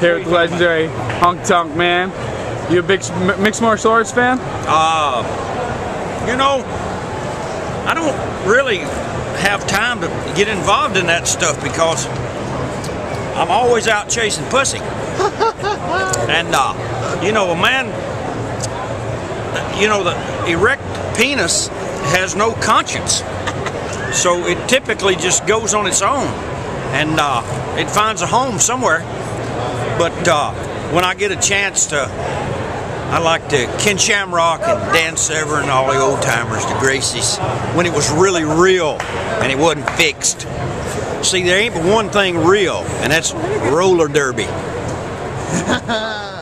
Here with the legendary Honky Tonk man. You a big mixed martial arts fan? Uh, you know, I don't really have time to get involved in that stuff because I'm always out chasing pussy. and, uh, you know, a man, you know, the erect penis has no conscience. So it typically just goes on its own and uh, it finds a home somewhere. But uh, when I get a chance to, I like to Ken Shamrock and Dan Severn and all the old timers, the Gracies, when it was really real and it wasn't fixed. See, there ain't but one thing real, and that's roller derby.